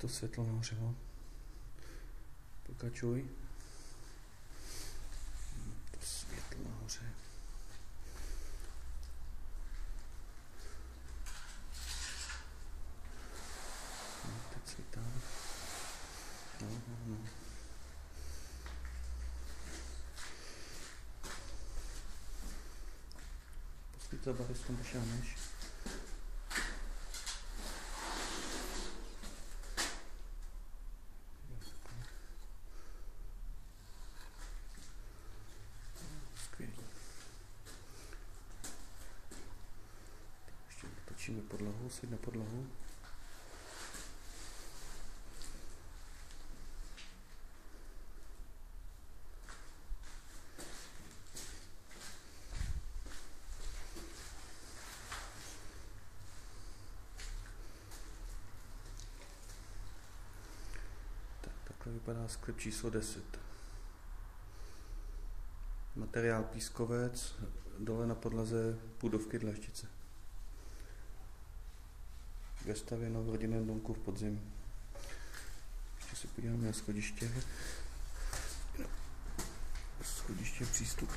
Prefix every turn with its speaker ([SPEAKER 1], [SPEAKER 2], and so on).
[SPEAKER 1] to světlo nahoře, no. Pokračuj. To světlo nahoře. No, teď svítá. No, no, no. Ještě točíme podlahu, svít na podlahu. Vypadá sklep číslo 10. Materiál pískovec, dole na podlaze půdovky dlaždice. Ve stavěno v rodinném domku v podzim. Ještě se podíváme na schodiště. Schodiště přístup.